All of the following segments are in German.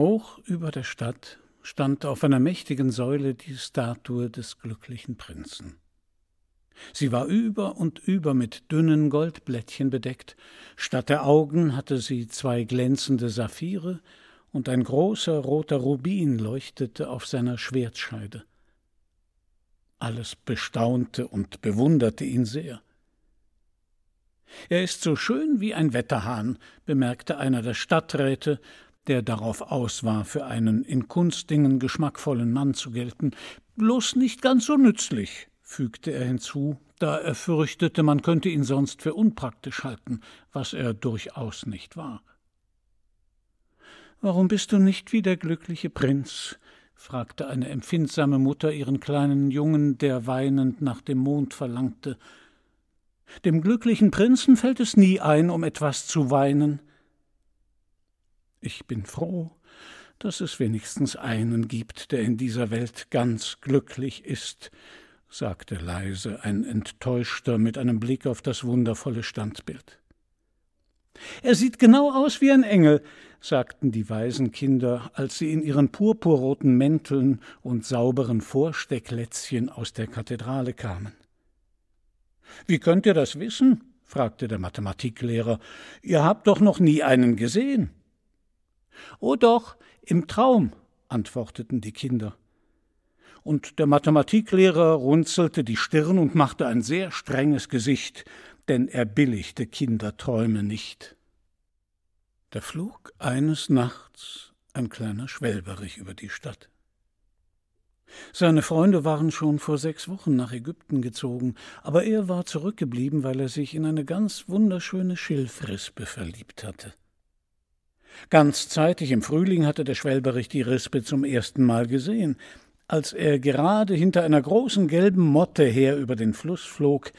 Hoch über der Stadt stand auf einer mächtigen Säule die Statue des glücklichen Prinzen. Sie war über und über mit dünnen Goldblättchen bedeckt, statt der Augen hatte sie zwei glänzende Saphire, und ein großer roter Rubin leuchtete auf seiner Schwertscheide. Alles bestaunte und bewunderte ihn sehr. Er ist so schön wie ein Wetterhahn, bemerkte einer der Stadträte, der darauf aus war, für einen in Kunstdingen geschmackvollen Mann zu gelten, bloß nicht ganz so nützlich, fügte er hinzu, da er fürchtete, man könnte ihn sonst für unpraktisch halten, was er durchaus nicht war. Warum bist du nicht wie der glückliche Prinz? fragte eine empfindsame Mutter ihren kleinen Jungen, der weinend nach dem Mond verlangte. Dem glücklichen Prinzen fällt es nie ein, um etwas zu weinen. Ich bin froh, dass es wenigstens einen gibt, der in dieser Welt ganz glücklich ist, sagte leise ein Enttäuschter mit einem Blick auf das wundervolle Standbild. Er sieht genau aus wie ein Engel, sagten die weisen Kinder, als sie in ihren purpurroten Mänteln und sauberen Vorstecklätzchen aus der Kathedrale kamen. Wie könnt ihr das wissen? fragte der Mathematiklehrer. Ihr habt doch noch nie einen gesehen. Oh doch, im Traum, antworteten die Kinder. Und der Mathematiklehrer runzelte die Stirn und machte ein sehr strenges Gesicht, denn er billigte Kinderträume nicht. Da flog eines Nachts ein kleiner Schwelberich über die Stadt. Seine Freunde waren schon vor sechs Wochen nach Ägypten gezogen, aber er war zurückgeblieben, weil er sich in eine ganz wunderschöne Schilfrispe verliebt hatte. Ganz zeitig im Frühling hatte der Schwelberich die Rispe zum ersten Mal gesehen. Als er gerade hinter einer großen gelben Motte her über den Fluss flog,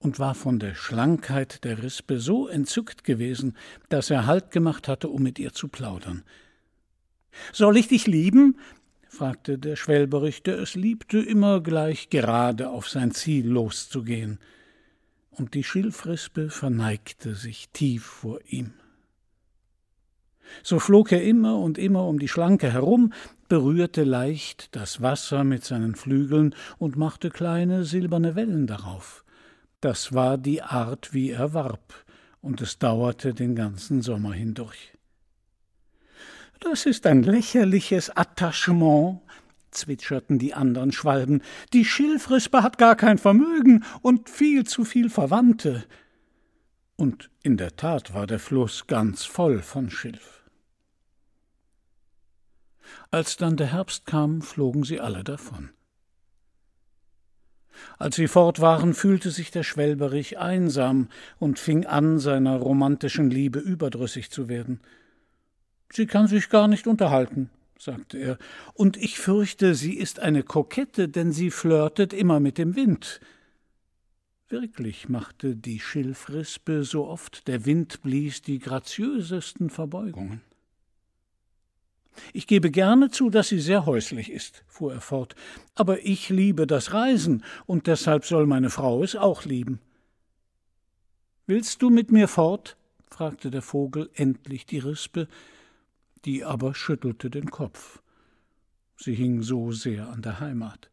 und war von der Schlankheit der Rispe so entzückt gewesen, dass er Halt gemacht hatte, um mit ihr zu plaudern. Soll ich dich lieben? fragte der Schwelberich, der es liebte, immer gleich gerade auf sein Ziel loszugehen. Und die Schilfrispe verneigte sich tief vor ihm. So flog er immer und immer um die Schlanke herum, berührte leicht das Wasser mit seinen Flügeln und machte kleine silberne Wellen darauf. Das war die Art, wie er warb, und es dauerte den ganzen Sommer hindurch. Das ist ein lächerliches Attachement, zwitscherten die anderen Schwalben. Die Schilfrispe hat gar kein Vermögen und viel zu viel Verwandte. Und in der Tat war der Fluss ganz voll von Schilf. Als dann der Herbst kam, flogen sie alle davon. Als sie fort waren, fühlte sich der Schwelberich einsam und fing an, seiner romantischen Liebe überdrüssig zu werden. Sie kann sich gar nicht unterhalten, sagte er, und ich fürchte, sie ist eine Kokette, denn sie flirtet immer mit dem Wind. Wirklich machte die Schilfrispe, so oft der Wind blies, die graziösesten Verbeugungen. Ich gebe gerne zu, dass sie sehr häuslich ist, fuhr er fort, aber ich liebe das Reisen, und deshalb soll meine Frau es auch lieben. Willst du mit mir fort? fragte der Vogel endlich die Rispe, die aber schüttelte den Kopf. Sie hing so sehr an der Heimat.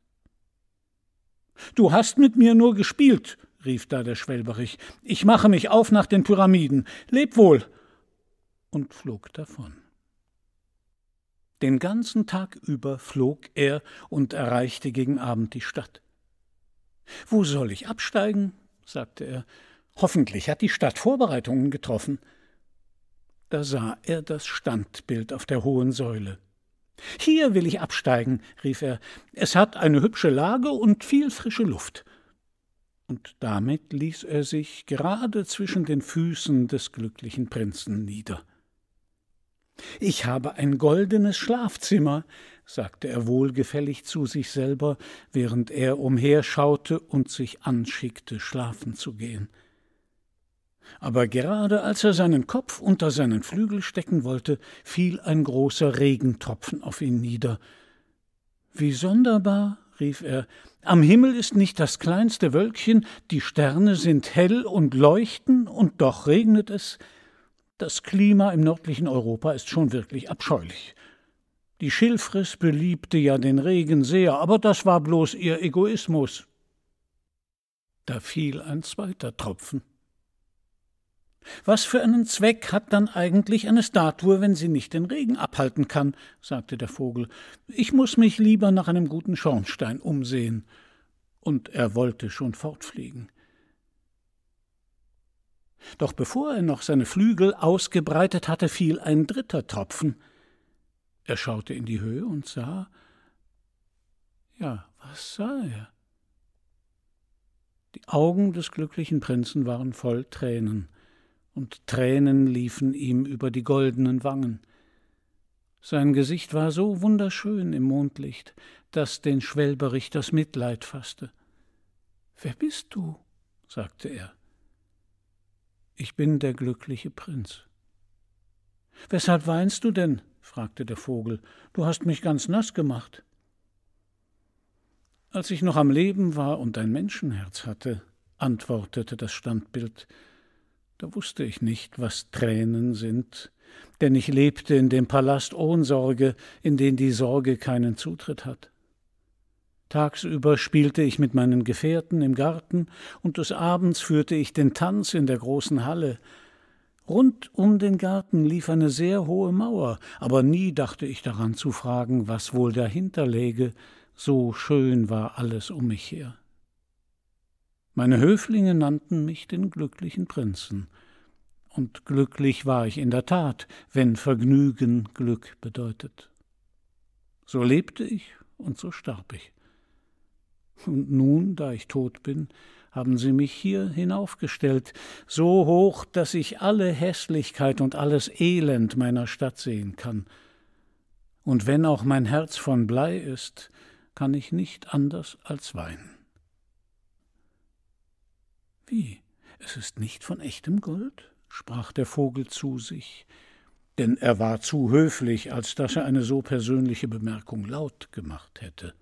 Du hast mit mir nur gespielt, rief da der Schwelberich. Ich mache mich auf nach den Pyramiden. Leb wohl! und flog davon. Den ganzen Tag über flog er und erreichte gegen Abend die Stadt. Wo soll ich absteigen? sagte er. Hoffentlich hat die Stadt Vorbereitungen getroffen. Da sah er das Standbild auf der hohen Säule. Hier will ich absteigen, rief er. Es hat eine hübsche Lage und viel frische Luft. Und damit ließ er sich gerade zwischen den Füßen des glücklichen Prinzen nieder. Ich habe ein goldenes Schlafzimmer, sagte er wohlgefällig zu sich selber, während er umherschaute und sich anschickte, schlafen zu gehen. Aber gerade als er seinen Kopf unter seinen Flügel stecken wollte, fiel ein großer Regentropfen auf ihn nieder. Wie sonderbar, rief er, am Himmel ist nicht das kleinste Wölkchen, die Sterne sind hell und leuchten, und doch regnet es. Das Klima im nördlichen Europa ist schon wirklich abscheulich. Die Schilfris beliebte ja den Regen sehr, aber das war bloß ihr Egoismus. Da fiel ein zweiter Tropfen. Was für einen Zweck hat dann eigentlich eine Statue, wenn sie nicht den Regen abhalten kann? sagte der Vogel. Ich muss mich lieber nach einem guten Schornstein umsehen. Und er wollte schon fortfliegen. Doch bevor er noch seine Flügel ausgebreitet hatte, fiel ein dritter Tropfen. Er schaute in die Höhe und sah. Ja, was sah er? Die Augen des glücklichen Prinzen waren voll Tränen, und Tränen liefen ihm über die goldenen Wangen. Sein Gesicht war so wunderschön im Mondlicht, dass den Schwelberich das Mitleid fasste. Wer bist du? sagte er. Ich bin der glückliche Prinz. Weshalb weinst du denn? fragte der Vogel. Du hast mich ganz nass gemacht. Als ich noch am Leben war und ein Menschenherz hatte, antwortete das Standbild, da wusste ich nicht, was Tränen sind, denn ich lebte in dem Palast ohne Sorge, in den die Sorge keinen Zutritt hat. Tagsüber spielte ich mit meinen Gefährten im Garten, und des Abends führte ich den Tanz in der großen Halle. Rund um den Garten lief eine sehr hohe Mauer, aber nie dachte ich daran zu fragen, was wohl dahinter läge, so schön war alles um mich her. Meine Höflinge nannten mich den glücklichen Prinzen, und glücklich war ich in der Tat, wenn Vergnügen Glück bedeutet. So lebte ich und so starb ich. Und nun, da ich tot bin, haben sie mich hier hinaufgestellt, so hoch, dass ich alle Hässlichkeit und alles Elend meiner Stadt sehen kann. Und wenn auch mein Herz von Blei ist, kann ich nicht anders als weinen. Wie, es ist nicht von echtem Gold? sprach der Vogel zu sich, denn er war zu höflich, als dass er eine so persönliche Bemerkung laut gemacht hätte.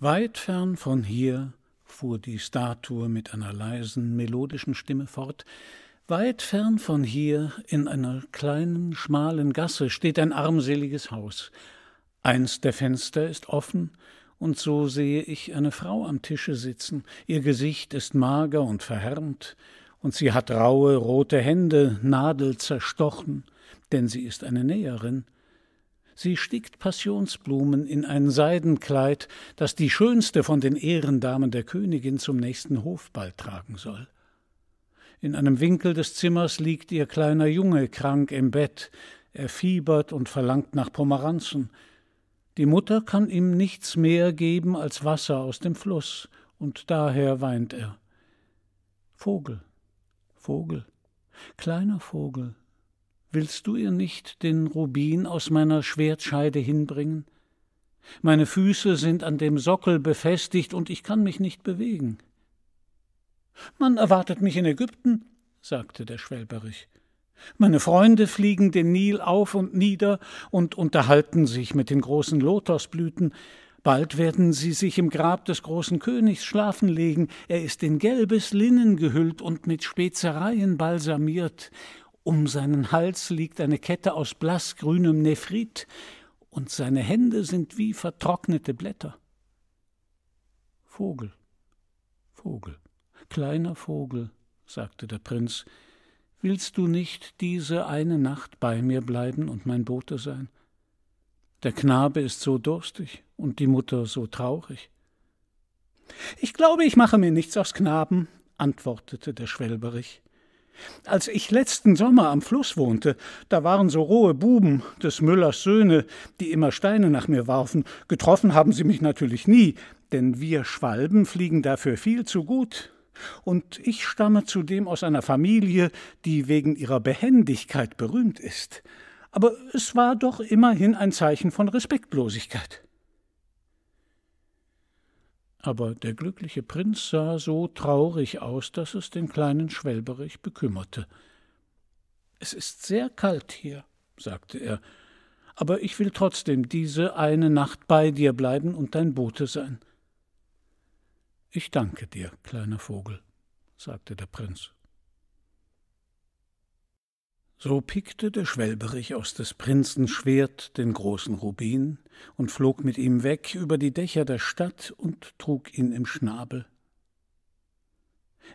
Weit fern von hier, fuhr die Statue mit einer leisen, melodischen Stimme fort, weit fern von hier, in einer kleinen, schmalen Gasse, steht ein armseliges Haus. Eins der Fenster ist offen, und so sehe ich eine Frau am Tische sitzen, ihr Gesicht ist mager und verhärmt, und sie hat raue, rote Hände, nadelzerstochen, denn sie ist eine Näherin. Sie stickt Passionsblumen in ein Seidenkleid, das die schönste von den Ehrendamen der Königin zum nächsten Hofball tragen soll. In einem Winkel des Zimmers liegt ihr kleiner Junge krank im Bett, er fiebert und verlangt nach Pomeranzen. Die Mutter kann ihm nichts mehr geben als Wasser aus dem Fluss, und daher weint er. Vogel, Vogel, kleiner Vogel, Willst du ihr nicht den Rubin aus meiner Schwertscheide hinbringen? Meine Füße sind an dem Sockel befestigt und ich kann mich nicht bewegen. Man erwartet mich in Ägypten, sagte der Schwelberich. Meine Freunde fliegen den Nil auf und nieder und unterhalten sich mit den großen Lotosblüten. Bald werden sie sich im Grab des großen Königs schlafen legen. Er ist in gelbes Linnen gehüllt und mit Spezereien balsamiert. Um seinen Hals liegt eine Kette aus blassgrünem Nephrit, und seine Hände sind wie vertrocknete Blätter. Vogel, Vogel, kleiner Vogel, sagte der Prinz, willst du nicht diese eine Nacht bei mir bleiben und mein Bote sein? Der Knabe ist so durstig und die Mutter so traurig. Ich glaube, ich mache mir nichts aus Knaben, antwortete der Schwelberich. Als ich letzten Sommer am Fluss wohnte, da waren so rohe Buben des Müllers Söhne, die immer Steine nach mir warfen. Getroffen haben sie mich natürlich nie, denn wir Schwalben fliegen dafür viel zu gut. Und ich stamme zudem aus einer Familie, die wegen ihrer Behendigkeit berühmt ist. Aber es war doch immerhin ein Zeichen von Respektlosigkeit. Aber der glückliche Prinz sah so traurig aus, dass es den kleinen Schwelberich bekümmerte. Es ist sehr kalt hier, sagte er, aber ich will trotzdem diese eine Nacht bei dir bleiben und dein Bote sein. Ich danke dir, kleiner Vogel, sagte der Prinz. So pickte der Schwelberich aus des Prinzen Schwert den großen Rubin und flog mit ihm weg über die Dächer der Stadt und trug ihn im Schnabel.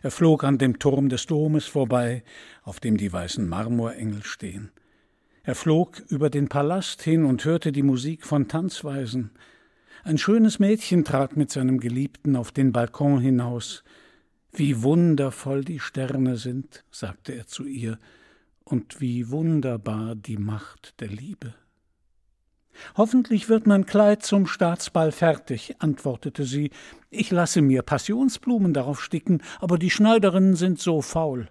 Er flog an dem Turm des Domes vorbei, auf dem die weißen Marmorengel stehen. Er flog über den Palast hin und hörte die Musik von Tanzweisen. Ein schönes Mädchen trat mit seinem Geliebten auf den Balkon hinaus. Wie wundervoll die Sterne sind, sagte er zu ihr, und wie wunderbar die Macht der Liebe. Hoffentlich wird mein Kleid zum Staatsball fertig, antwortete sie. Ich lasse mir Passionsblumen darauf sticken, aber die Schneiderinnen sind so faul.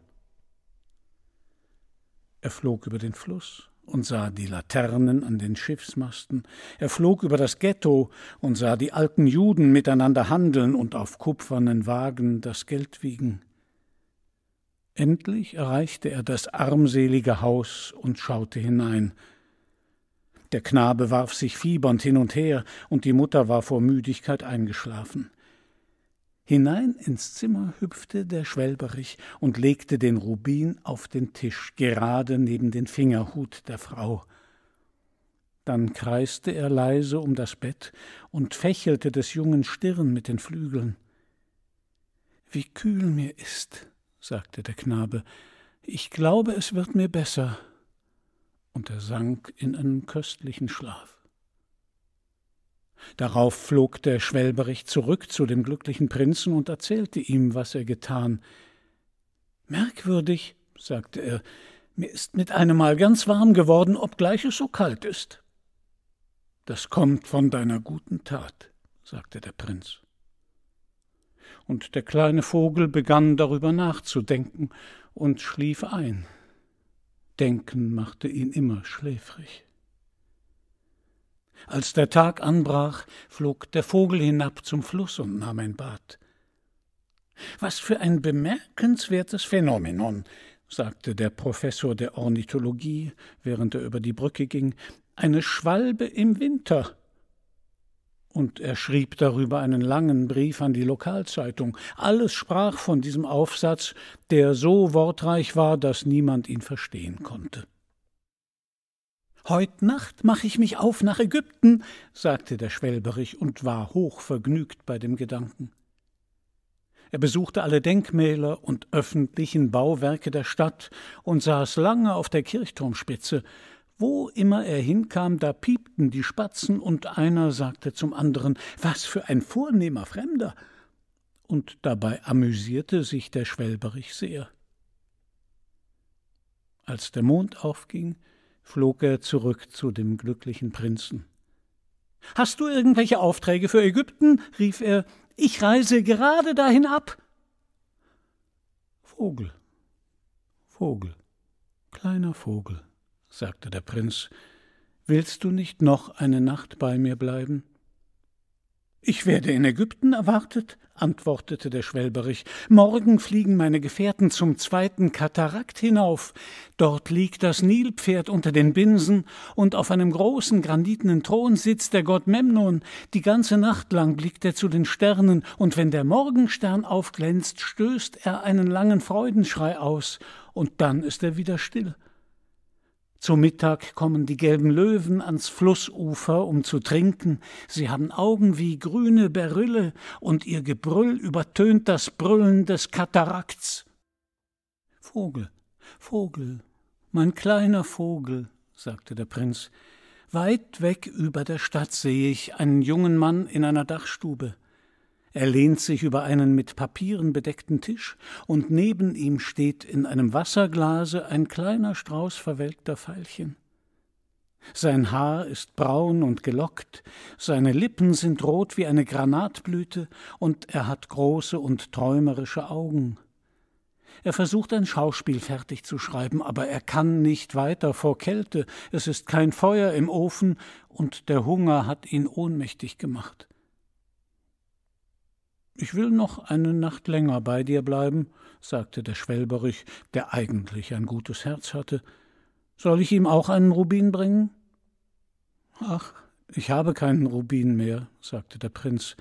Er flog über den Fluss und sah die Laternen an den Schiffsmasten. Er flog über das Ghetto und sah die alten Juden miteinander handeln und auf kupfernen Wagen das Geld wiegen. Endlich erreichte er das armselige Haus und schaute hinein. Der Knabe warf sich fiebernd hin und her, und die Mutter war vor Müdigkeit eingeschlafen. Hinein ins Zimmer hüpfte der Schwelberich und legte den Rubin auf den Tisch, gerade neben den Fingerhut der Frau. Dann kreiste er leise um das Bett und fächelte des Jungen Stirn mit den Flügeln. Wie kühl mir ist, sagte der Knabe, ich glaube, es wird mir besser. Und er sank in einen köstlichen Schlaf. Darauf flog der Schwelberich zurück zu dem glücklichen Prinzen und erzählte ihm, was er getan. Merkwürdig, sagte er, mir ist mit einem Mal ganz warm geworden, obgleich es so kalt ist. Das kommt von deiner guten Tat, sagte der Prinz und der kleine Vogel begann darüber nachzudenken und schlief ein. Denken machte ihn immer schläfrig. Als der Tag anbrach, flog der Vogel hinab zum Fluss und nahm ein Bad. Was für ein bemerkenswertes Phänomenon, sagte der Professor der Ornithologie, während er über die Brücke ging, eine Schwalbe im Winter und er schrieb darüber einen langen Brief an die Lokalzeitung. Alles sprach von diesem Aufsatz, der so wortreich war, dass niemand ihn verstehen konnte. Heut Nacht mache ich mich auf nach Ägypten, sagte der Schwelberich und war hochvergnügt bei dem Gedanken. Er besuchte alle Denkmäler und öffentlichen Bauwerke der Stadt und saß lange auf der Kirchturmspitze, wo immer er hinkam, da piepten die Spatzen, und einer sagte zum anderen Was für ein vornehmer Fremder. Und dabei amüsierte sich der Schwelberich sehr. Als der Mond aufging, flog er zurück zu dem glücklichen Prinzen. Hast du irgendwelche Aufträge für Ägypten? rief er. Ich reise gerade dahin ab. Vogel, Vogel, kleiner Vogel, sagte der Prinz, willst du nicht noch eine Nacht bei mir bleiben? Ich werde in Ägypten erwartet, antwortete der Schwelberich. Morgen fliegen meine Gefährten zum zweiten Katarakt hinauf. Dort liegt das Nilpferd unter den Binsen, und auf einem großen granitenen Thron sitzt der Gott Memnon. Die ganze Nacht lang blickt er zu den Sternen, und wenn der Morgenstern aufglänzt, stößt er einen langen Freudenschrei aus, und dann ist er wieder still. Zu Mittag kommen die gelben Löwen ans Flussufer, um zu trinken. Sie haben Augen wie grüne Berylle, und ihr Gebrüll übertönt das Brüllen des Katarakts. Vogel, Vogel, mein kleiner Vogel, sagte der Prinz, weit weg über der Stadt sehe ich einen jungen Mann in einer Dachstube. Er lehnt sich über einen mit Papieren bedeckten Tisch, und neben ihm steht in einem Wasserglase ein kleiner Strauß verwelkter Veilchen. Sein Haar ist braun und gelockt, seine Lippen sind rot wie eine Granatblüte, und er hat große und träumerische Augen. Er versucht ein Schauspiel fertig zu schreiben, aber er kann nicht weiter vor Kälte, es ist kein Feuer im Ofen, und der Hunger hat ihn ohnmächtig gemacht. Ich will noch eine Nacht länger bei dir bleiben, sagte der Schwelberich, der eigentlich ein gutes Herz hatte. Soll ich ihm auch einen Rubin bringen? Ach, ich habe keinen Rubin mehr, sagte der Prinz.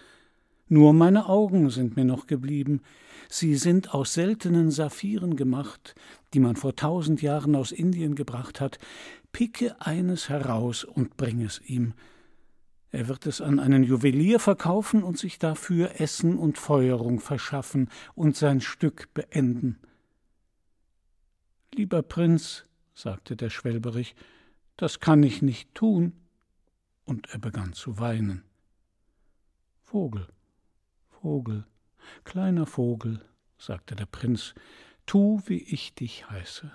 Nur meine Augen sind mir noch geblieben. Sie sind aus seltenen Saphiren gemacht, die man vor tausend Jahren aus Indien gebracht hat. Picke eines heraus und bring es ihm. Er wird es an einen Juwelier verkaufen und sich dafür Essen und Feuerung verschaffen und sein Stück beenden. Lieber Prinz, sagte der Schwelberich, das kann ich nicht tun. Und er begann zu weinen. Vogel, Vogel, kleiner Vogel, sagte der Prinz, tu, wie ich dich heiße.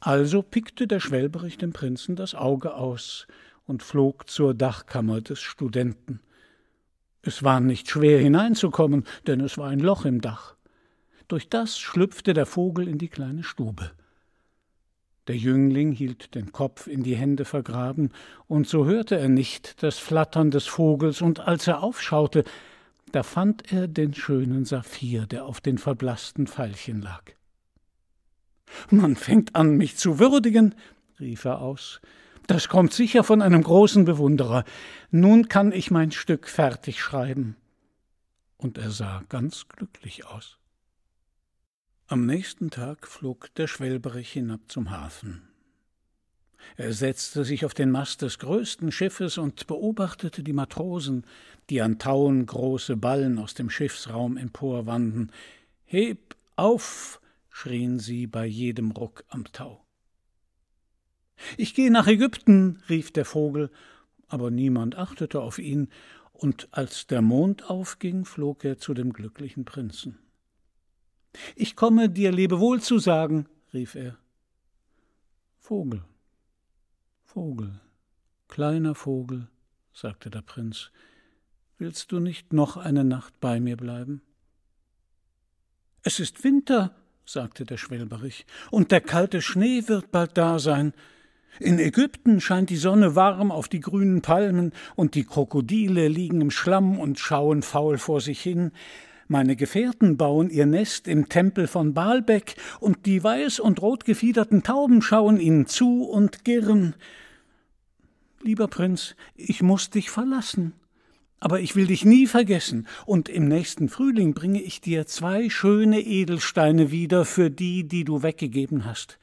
Also pickte der Schwelberich dem Prinzen das Auge aus und flog zur Dachkammer des Studenten. Es war nicht schwer hineinzukommen, denn es war ein Loch im Dach. Durch das schlüpfte der Vogel in die kleine Stube. Der Jüngling hielt den Kopf in die Hände vergraben, und so hörte er nicht das Flattern des Vogels, und als er aufschaute, da fand er den schönen Saphir, der auf den verblaßten Veilchen lag. Man fängt an, mich zu würdigen, rief er aus. Das kommt sicher von einem großen Bewunderer. Nun kann ich mein Stück fertig schreiben. Und er sah ganz glücklich aus. Am nächsten Tag flog der Schwelberich hinab zum Hafen. Er setzte sich auf den Mast des größten Schiffes und beobachtete die Matrosen, die an Tauen große Ballen aus dem Schiffsraum emporwanden. Heb auf! schrien sie bei jedem Ruck am Tau. Ich gehe nach Ägypten, rief der Vogel, aber niemand achtete auf ihn, und als der Mond aufging, flog er zu dem glücklichen Prinzen. Ich komme dir Lebewohl zu sagen, rief er. Vogel, Vogel, kleiner Vogel, sagte der Prinz, willst du nicht noch eine Nacht bei mir bleiben? Es ist Winter, sagte der Schwelberich, und der kalte Schnee wird bald da sein. In Ägypten scheint die Sonne warm auf die grünen Palmen, und die Krokodile liegen im Schlamm und schauen faul vor sich hin. Meine Gefährten bauen ihr Nest im Tempel von Baalbek, und die weiß und rot gefiederten Tauben schauen ihnen zu und girren. Lieber Prinz, ich muss dich verlassen, aber ich will dich nie vergessen, und im nächsten Frühling bringe ich dir zwei schöne Edelsteine wieder für die, die du weggegeben hast.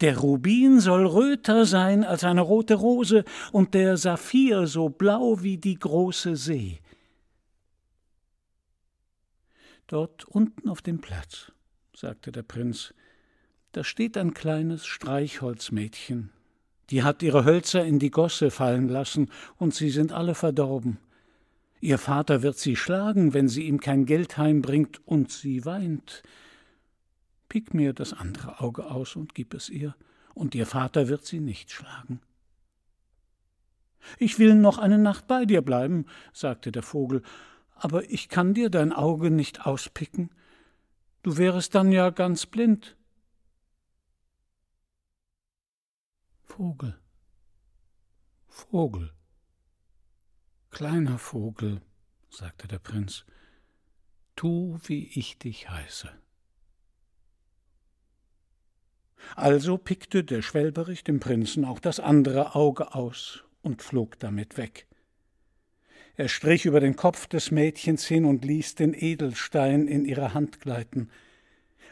Der Rubin soll röter sein als eine rote Rose und der Saphir so blau wie die große See. Dort unten auf dem Platz, sagte der Prinz, da steht ein kleines Streichholzmädchen. Die hat ihre Hölzer in die Gosse fallen lassen, und sie sind alle verdorben. Ihr Vater wird sie schlagen, wenn sie ihm kein Geld heimbringt, und sie weint. Pick mir das andere Auge aus und gib es ihr, und ihr Vater wird sie nicht schlagen. Ich will noch eine Nacht bei dir bleiben, sagte der Vogel, aber ich kann dir dein Auge nicht auspicken. Du wärest dann ja ganz blind. Vogel, Vogel, kleiner Vogel, sagte der Prinz, tu, wie ich dich heiße. Also pickte der Schwelberich dem Prinzen auch das andere Auge aus und flog damit weg. Er strich über den Kopf des Mädchens hin und ließ den Edelstein in ihre Hand gleiten.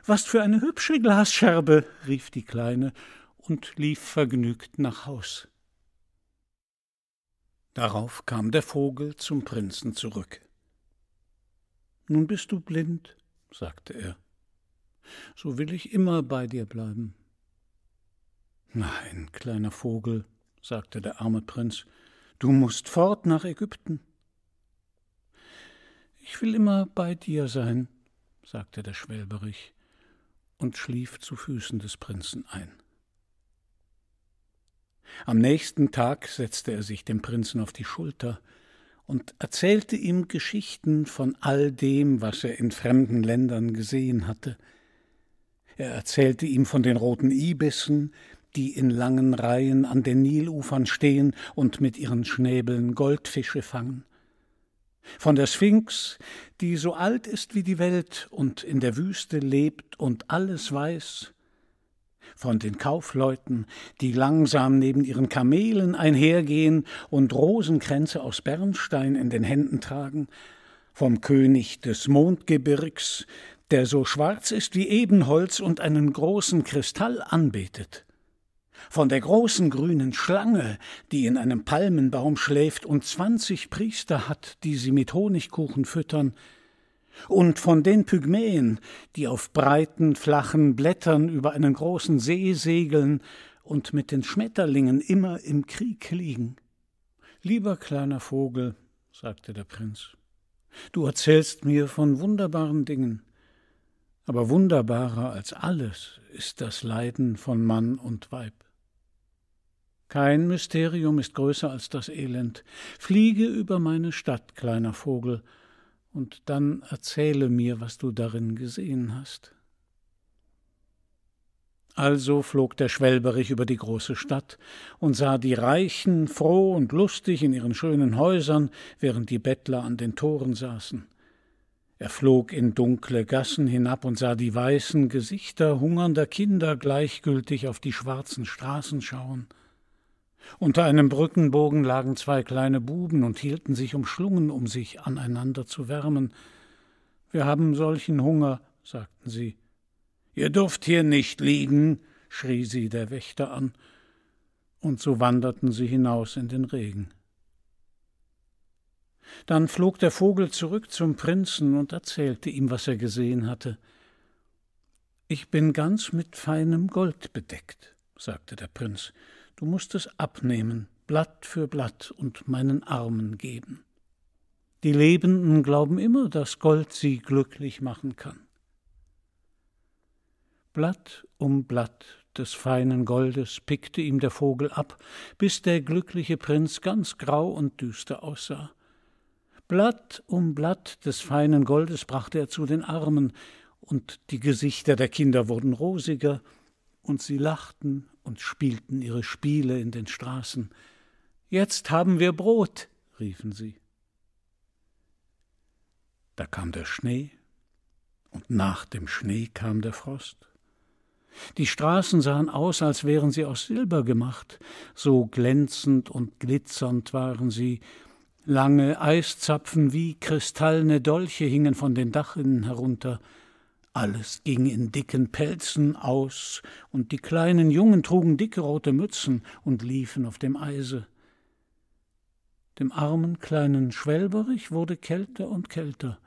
Was für eine hübsche Glasscherbe, rief die Kleine und lief vergnügt nach Haus. Darauf kam der Vogel zum Prinzen zurück. Nun bist du blind, sagte er. So will ich immer bei dir bleiben. Nein, kleiner Vogel, sagte der arme Prinz, du musst fort nach Ägypten. Ich will immer bei dir sein, sagte der Schwelberich und schlief zu Füßen des Prinzen ein. Am nächsten Tag setzte er sich dem Prinzen auf die Schulter und erzählte ihm Geschichten von all dem, was er in fremden Ländern gesehen hatte. Er erzählte ihm von den roten Ibissen, die in langen Reihen an den Nilufern stehen und mit ihren Schnäbeln Goldfische fangen, von der Sphinx, die so alt ist wie die Welt und in der Wüste lebt und alles weiß, von den Kaufleuten, die langsam neben ihren Kamelen einhergehen und Rosenkränze aus Bernstein in den Händen tragen, vom König des Mondgebirgs, der so schwarz ist wie Ebenholz und einen großen Kristall anbetet, von der großen grünen Schlange, die in einem Palmenbaum schläft und zwanzig Priester hat, die sie mit Honigkuchen füttern, und von den Pygmäen, die auf breiten, flachen Blättern über einen großen See segeln und mit den Schmetterlingen immer im Krieg liegen. Lieber kleiner Vogel, sagte der Prinz, du erzählst mir von wunderbaren Dingen, aber wunderbarer als alles ist das Leiden von Mann und Weib. Kein Mysterium ist größer als das Elend. Fliege über meine Stadt, kleiner Vogel, und dann erzähle mir, was du darin gesehen hast. Also flog der Schwelberich über die große Stadt und sah die Reichen froh und lustig in ihren schönen Häusern, während die Bettler an den Toren saßen. Er flog in dunkle Gassen hinab und sah die weißen Gesichter hungernder Kinder gleichgültig auf die schwarzen Straßen schauen. Unter einem Brückenbogen lagen zwei kleine Buben und hielten sich umschlungen, um sich aneinander zu wärmen. Wir haben solchen Hunger, sagten sie. Ihr dürft hier nicht liegen, schrie sie der Wächter an, und so wanderten sie hinaus in den Regen. Dann flog der Vogel zurück zum Prinzen und erzählte ihm, was er gesehen hatte. Ich bin ganz mit feinem Gold bedeckt, sagte der Prinz, Du musst es abnehmen, Blatt für Blatt, und meinen Armen geben. Die Lebenden glauben immer, dass Gold sie glücklich machen kann. Blatt um Blatt des feinen Goldes pickte ihm der Vogel ab, bis der glückliche Prinz ganz grau und düster aussah. Blatt um Blatt des feinen Goldes brachte er zu den Armen, und die Gesichter der Kinder wurden rosiger, und sie lachten und spielten ihre Spiele in den Straßen. Jetzt haben wir Brot, riefen sie. Da kam der Schnee, und nach dem Schnee kam der Frost. Die Straßen sahen aus, als wären sie aus Silber gemacht, so glänzend und glitzernd waren sie, lange Eiszapfen wie kristallene Dolche hingen von den Dachinnen herunter, alles ging in dicken Pelzen aus, und die kleinen Jungen trugen dicke rote Mützen und liefen auf dem Eise. Dem armen kleinen Schwelberich wurde kälter und kälter,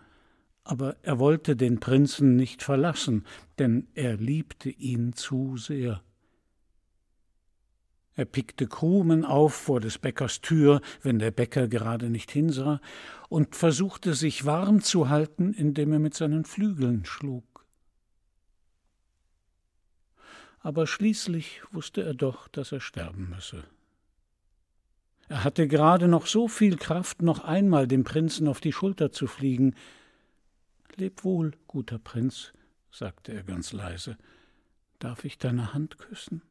aber er wollte den Prinzen nicht verlassen, denn er liebte ihn zu sehr. Er pickte Krumen auf vor des Bäckers Tür, wenn der Bäcker gerade nicht hinsah, und versuchte sich warm zu halten, indem er mit seinen Flügeln schlug aber schließlich wusste er doch, dass er sterben müsse. Er hatte gerade noch so viel Kraft, noch einmal dem Prinzen auf die Schulter zu fliegen. Leb wohl, guter Prinz, sagte er ganz leise. Darf ich deine Hand küssen?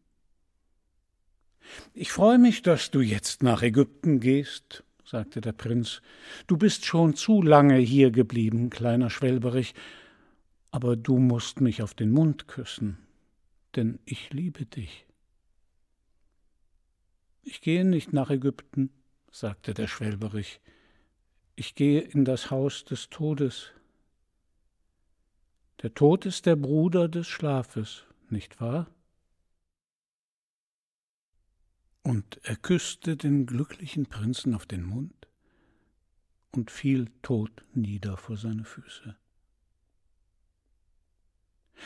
Ich freue mich, dass du jetzt nach Ägypten gehst, sagte der Prinz. Du bist schon zu lange hier geblieben, kleiner Schwelberich, aber du musst mich auf den Mund küssen denn ich liebe dich. Ich gehe nicht nach Ägypten, sagte der Schwelberich, ich gehe in das Haus des Todes. Der Tod ist der Bruder des Schlafes, nicht wahr? Und er küsste den glücklichen Prinzen auf den Mund und fiel tot nieder vor seine Füße.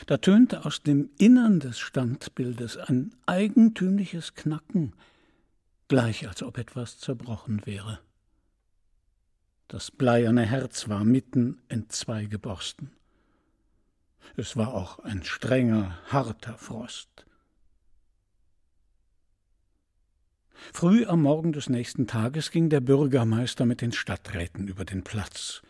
Da tönte aus dem Innern des Standbildes ein eigentümliches Knacken, gleich als ob etwas zerbrochen wäre. Das bleierne Herz war mitten entzwei geborsten. Es war auch ein strenger, harter Frost. Früh am Morgen des nächsten Tages ging der Bürgermeister mit den Stadträten über den Platz.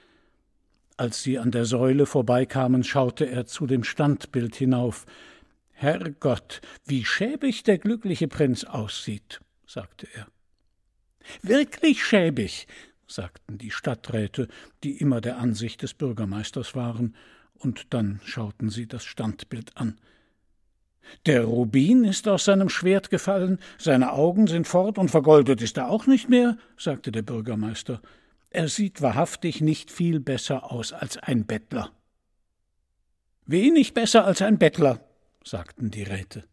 Als sie an der Säule vorbeikamen, schaute er zu dem Standbild hinauf. Herrgott, wie schäbig der glückliche Prinz aussieht, sagte er. Wirklich schäbig, sagten die Stadträte, die immer der Ansicht des Bürgermeisters waren, und dann schauten sie das Standbild an. Der Rubin ist aus seinem Schwert gefallen, seine Augen sind fort und vergoldet ist er auch nicht mehr, sagte der Bürgermeister. Er sieht wahrhaftig nicht viel besser aus als ein Bettler. Wenig besser als ein Bettler, sagten die Räte.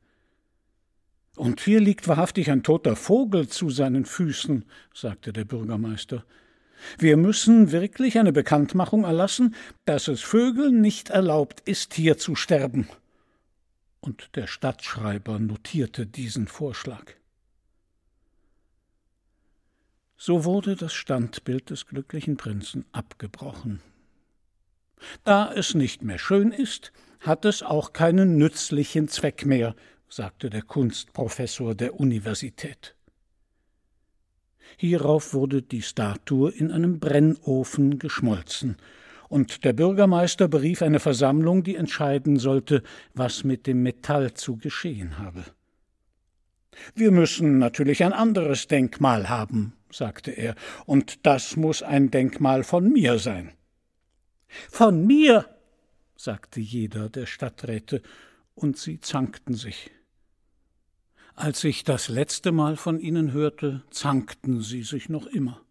Und hier liegt wahrhaftig ein toter Vogel zu seinen Füßen, sagte der Bürgermeister. Wir müssen wirklich eine Bekanntmachung erlassen, dass es Vögeln nicht erlaubt ist, hier zu sterben. Und der Stadtschreiber notierte diesen Vorschlag. So wurde das Standbild des glücklichen Prinzen abgebrochen. Da es nicht mehr schön ist, hat es auch keinen nützlichen Zweck mehr, sagte der Kunstprofessor der Universität. Hierauf wurde die Statue in einem Brennofen geschmolzen, und der Bürgermeister berief eine Versammlung, die entscheiden sollte, was mit dem Metall zu geschehen habe. Wir müssen natürlich ein anderes Denkmal haben, sagte er, und das muss ein Denkmal von mir sein. Von mir, sagte jeder der Stadträte, und sie zankten sich. Als ich das letzte Mal von ihnen hörte, zankten sie sich noch immer.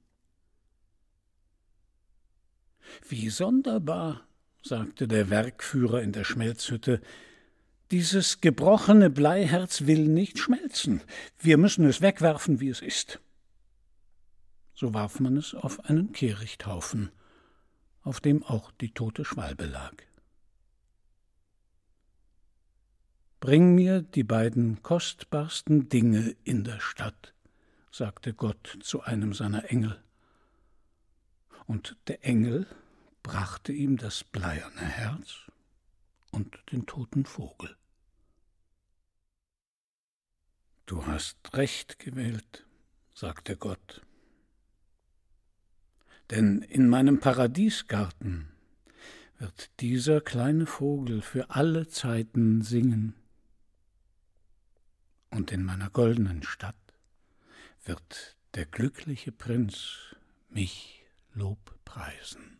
Wie sonderbar, sagte der Werkführer in der Schmelzhütte, dieses gebrochene Bleiherz will nicht schmelzen. Wir müssen es wegwerfen, wie es ist. So warf man es auf einen Kehrichthaufen, auf dem auch die tote Schwalbe lag. Bring mir die beiden kostbarsten Dinge in der Stadt, sagte Gott zu einem seiner Engel. Und der Engel brachte ihm das bleierne Herz und den toten Vogel. Du hast recht gewählt, sagte Gott. Denn in meinem Paradiesgarten wird dieser kleine Vogel für alle Zeiten singen und in meiner goldenen Stadt wird der glückliche Prinz mich lobpreisen.